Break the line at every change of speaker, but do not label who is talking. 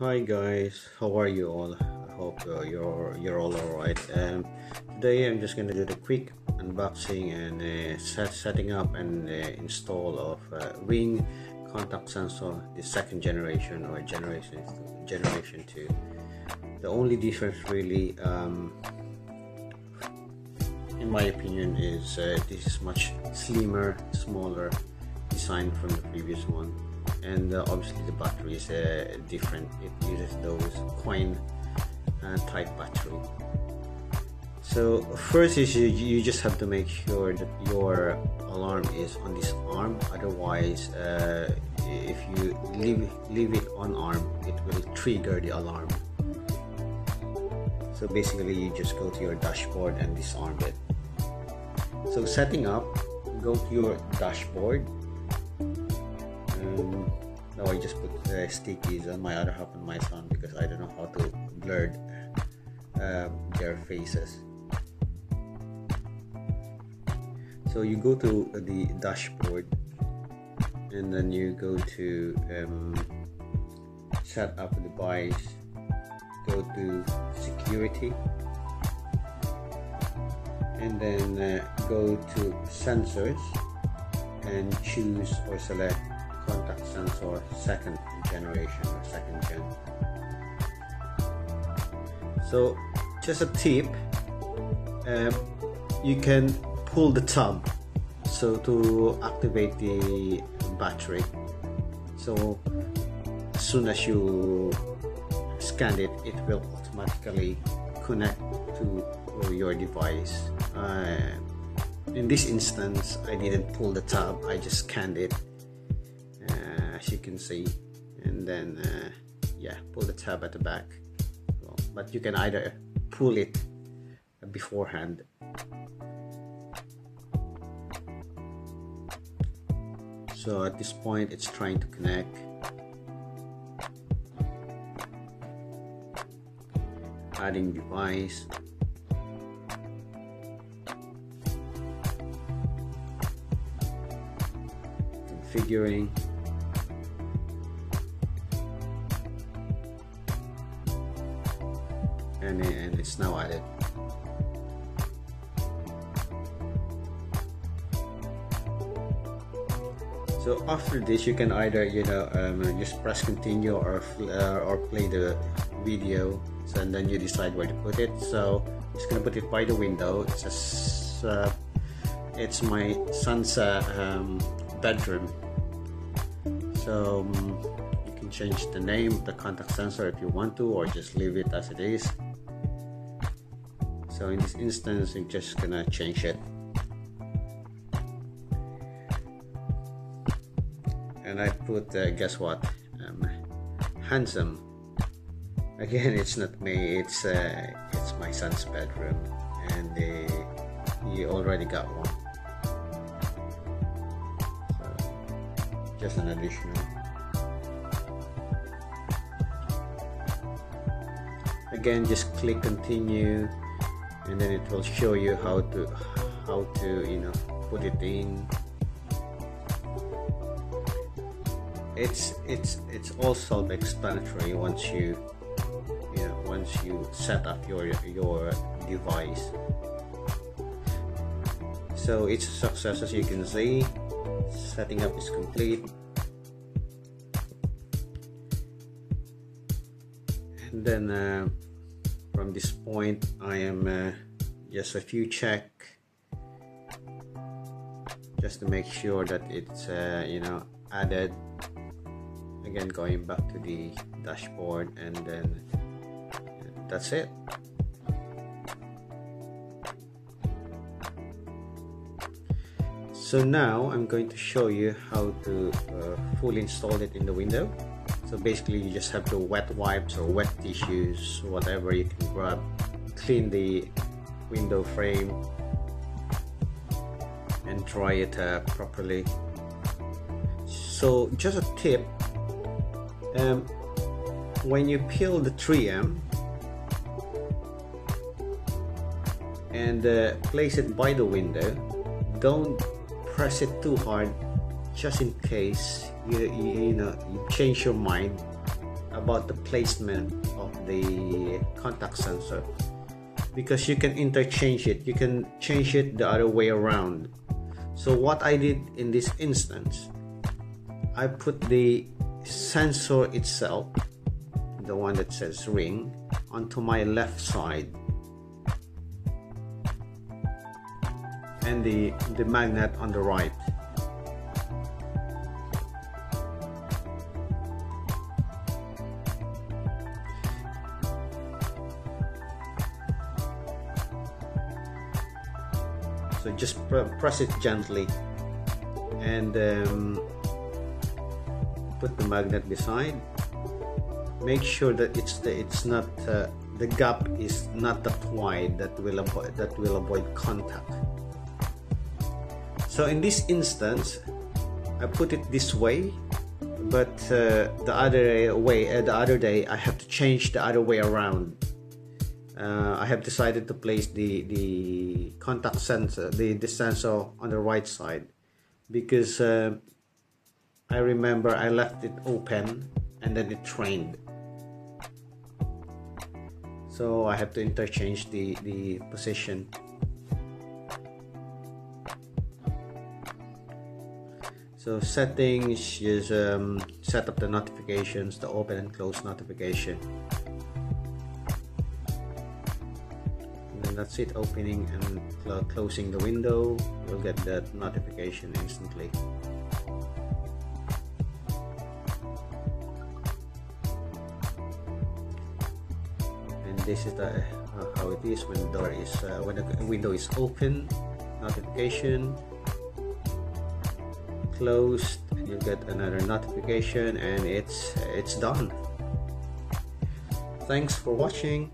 Hi guys, how are you all? I hope uh, you're you're all alright. Um, today I'm just gonna do the quick unboxing and uh, set, setting up and uh, install of uh, Ring contact sensor, the second generation or generation generation two. The only difference really, um, in my opinion, is uh, this is much slimmer, smaller design from the previous one and uh, obviously the battery is uh, different it uses those coin uh, type battery. So first is you, you just have to make sure that your alarm is on this arm otherwise uh, if you leave leave it on arm it will trigger the alarm. So basically you just go to your dashboard and disarm it. So setting up go to your dashboard um, now I just put uh, stickies on my other half and my son because I don't know how to blur um, their faces. So you go to the dashboard and then you go to um, set up the device go to security and then uh, go to sensors and choose or select contact sensor second generation or second gen. So just a tip um, you can pull the tab so to activate the battery. So as soon as you scan it it will automatically connect to your device. Uh, in this instance I didn't pull the tab I just scanned it as you can see. And then uh, yeah pull the tab at the back. But you can either pull it beforehand. So at this point it's trying to connect. Adding device. Configuring and, and it's now added so after this you can either you know um, just press continue or uh, or play the video so, and then you decide where to put it. So I'm just gonna put it by the window. It's just uh, it's my son's uh, um, bedroom. So um, you can change the name the contact sensor if you want to or just leave it as it is so in this instance I'm just gonna change it. And I put uh, guess what? Um, handsome. Again it's not me it's uh, it's my son's bedroom and uh, he already got one. So just an additional. Again just click continue and then it will show you how to how to you know put it in. It's it's it's all self-explanatory once you you know once you set up your your device. So it's a success as you can see. Setting up is complete. And then uh, from this point I am uh, just a few check. Just to make sure that it's uh, you know added. Again going back to the dashboard and then that's it. So now I'm going to show you how to uh, fully install it in the window so basically you just have to wet wipes or wet tissues whatever you can grab. Clean the window frame and dry it uh, properly. So just a tip um, when you peel the 3M and uh, place it by the window don't press it too hard just in case you, you, you know you change your mind about the placement of the contact sensor. Because you can interchange it. You can change it the other way around. So what I did in this instance I put the sensor itself the one that says ring onto my left side. And the the magnet on the right so just press it gently. And um, put the magnet beside. Make sure that it's the, it's not uh, the gap is not that wide that will avoid that will avoid contact. So in this instance I put it this way but uh, the other way uh, the other day I have to change the other way around uh, I have decided to place the the contact sensor the, the sensor on the right side because uh, I remember I left it open and then it trained. So I have to interchange the the position. So settings is um, set up the notifications the open and close notification that's it opening and cl closing the window you'll get that notification instantly. And this is the uh, how it is when the door is uh, when the window is open notification closed you get another notification and it's it's done. Thanks for watching